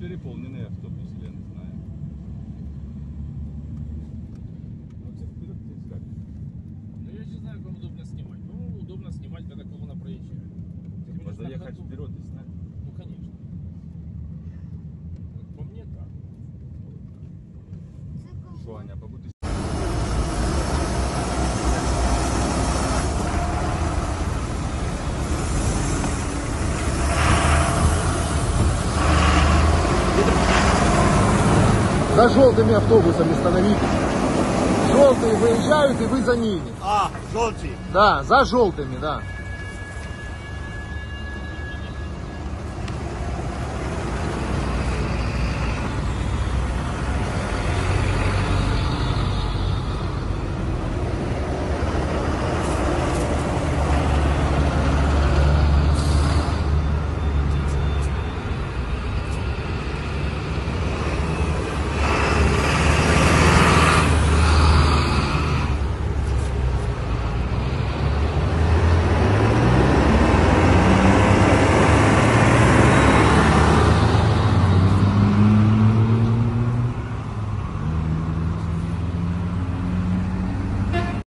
переполненный автобус, я не знаю. Вообще вперед здесь как? Ну я не знаю, как удобно снимать. Ну, удобно снимать, когда кого на проезжает. Типа заехать вперед и. Аня, побудь За желтыми автобусами становитесь. Желтые выезжают, и вы за ними. А, желтый. Да, за желтыми, да.